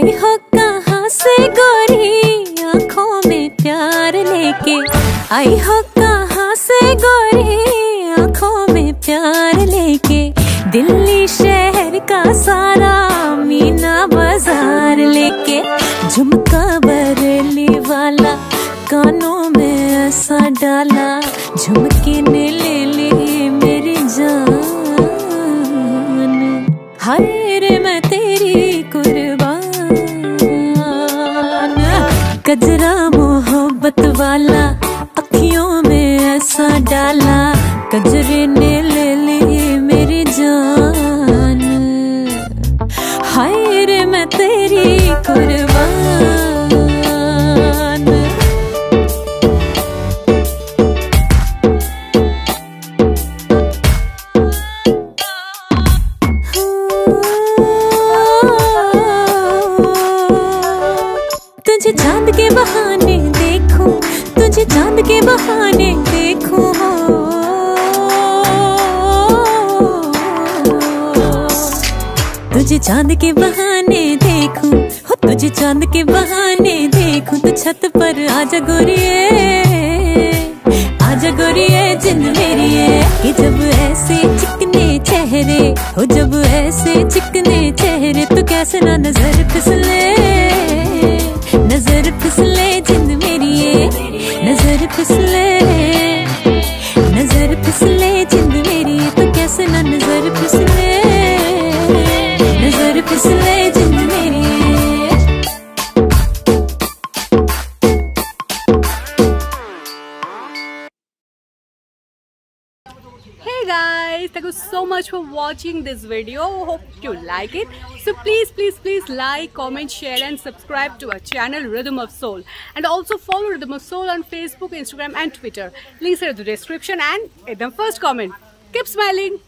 आई हो कहाँ से गोरी? आँखों में प्यार लेके। आई हो कहाँ से गोरी? आँखों में प्यार लेके। दिल्ली शहर का सारा मीना बाज़ार लेके। झुमका बरली वाला कानों में ऐसा डाला। झुमके ने ले ली मेरी जान। हर मैं तेरी कुर्ब गजरा मोहब्बत वाला, अखियों में ऐसा डाला, गजरे ने ले ली मेरी जान। हाय रे मैं तेरी कुर्बान। तुझे चाँद के बहाने देखूँ, तुझे चाँद के बहाने देखूँ तुझे चाँद के बहाने देखूँ, हो, तुझे चाँद के बहाने देखूँ तो छत पर आजा गोरिए आजा गोरिए, जिंद मेरी है, कि जब ऐसे चिकने चेहरे, हो, जब ऐसे चिकने चेहरे तो कैसे ना नज़र फिसले। नज़र hey guys thank you so much for watching this video. Hope you like it. So please please please like comment share and subscribe to our channel rhythm of soul. And also follow rhythm of soul on facebook instagram and twitter. Links are in the description and in the first comment. Keep smiling